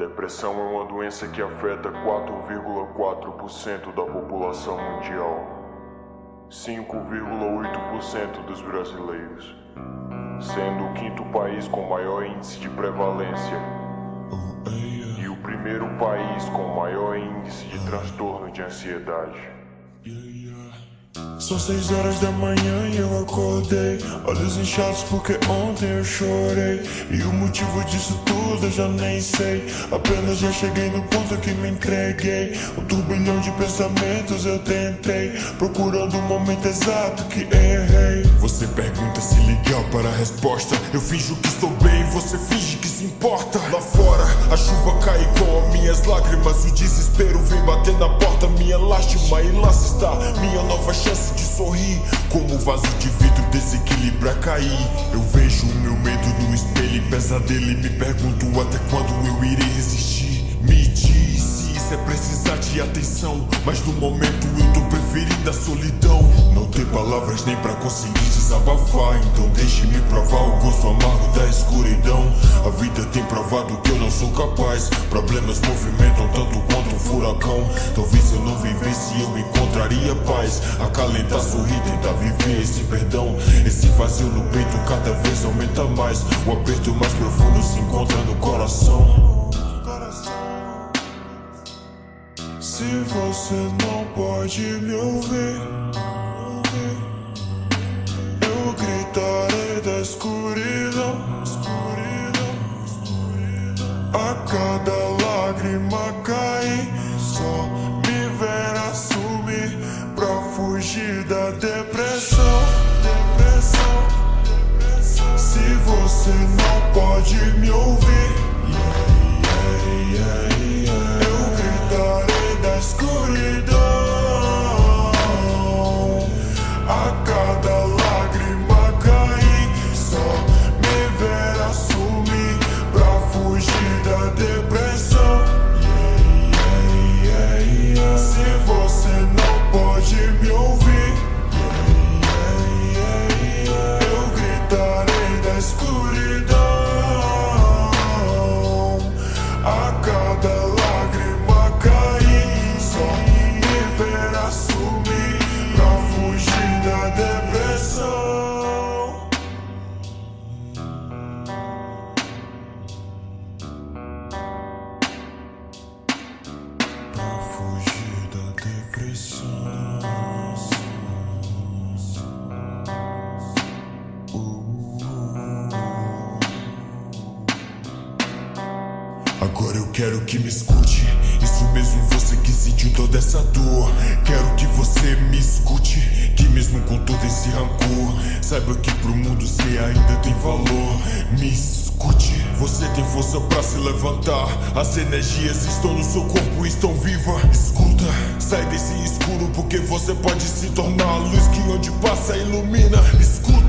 depressão é uma doença que afeta 4,4% da população mundial, 5,8% dos brasileiros, sendo o quinto país com maior índice de prevalência. E o primeiro país com maior índice de transtorno de ansiedade. São seis horas da manhã e eu acordei. Olhos inchados porque ontem eu chorei. E o motivo disso tudo eu já nem sei. Apenas já cheguei no ponto que me entreguei. Um turbilhão de pensamentos eu tentei. Procurando o momento exato que errei. Você pergunta para a resposta. Eu finjo que estou bem, você finge que se importa. Lá fora a chuva cai com as minhas lágrimas. O desespero vem bater na porta Minha lástima e lá se está. Minha nova chance de sorrir Como vaso de vidro desequilibra cair. Eu vejo o meu medo no espelho e pesadelo E me pergunto até quando eu irei resistir. Me diz se isso é precisar de atenção Mas no momento eu tô preferindo a solidão. Não tem palavras nem pra conseguir desabafar deixe-me provar o gosto amargo da escuridão. A vida tem provado que eu não sou capaz. Problemas movimentam tanto quanto um furacão. Talvez eu não vivesse eu encontraria paz. Acalentar, sorrir, tentar viver esse perdão. Esse vazio no peito cada vez aumenta mais. O aperto mais profundo se encontra no coração. Se você não pode me ouvir gritarei da escuridão. A cada lágrima cair Só me verá sumir Pra fugir da depressão Depressão. Se você não pode me ouvir Agora eu quero que me escute. Isso mesmo, você que sentiu toda essa dor. Quero que você me escute. Que mesmo com todo esse rancor, saiba que pro mundo você ainda tem valor. Me escute. Você tem força pra se levantar. As energias estão no seu corpo e estão vivas. Escuta, sai desse escuro porque você pode se tornar a luz que onde passa ilumina.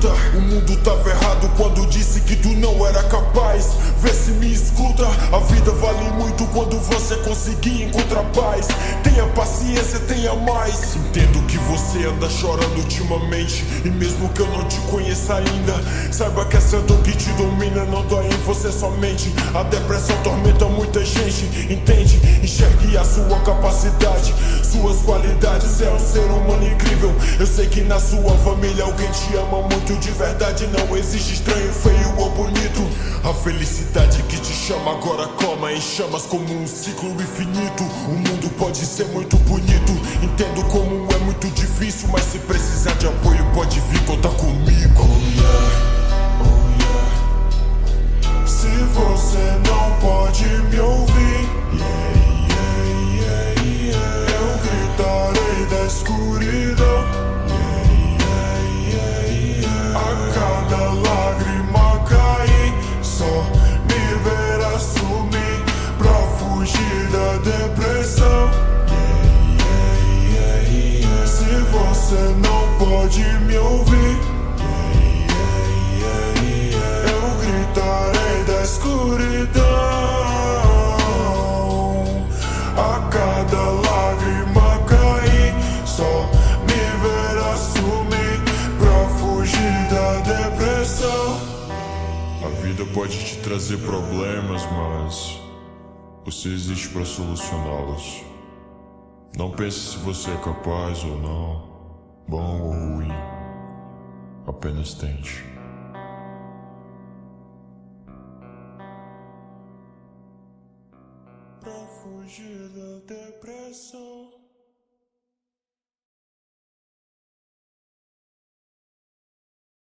O mundo tava errado quando disse que tu não era capaz. Vê se me escuta, a vida vale muito quando você conseguir encontrar paz. Tenha paciência, tenha mais. Entendo que você anda chorando ultimamente. E mesmo que eu não te conheça ainda, saiba que essa dor que te domina não dói em você somente. A depressão tormenta muita gente, entende? Enxergue a sua capacidade, suas qualidades. É um ser humano incrível. Eu sei que na sua família alguém te ama muito de verdade. Não existe estranho, feio ou bonito. A felicidade que te chama agora coma em chamas como um ciclo infinito. O mundo pode ser muito bonito. Entendo como é muito difícil, mas se precisar de apoio, pode me ouvir. Eu gritarei da escuridão A cada lágrima cair Só me verá sumir Pra fugir da depressão A vida pode te trazer problemas, mas Você existe para solucioná-las. Não pense se você é capaz ou não, bom ou ruim. Apenas tente. Pra fugir da depressão.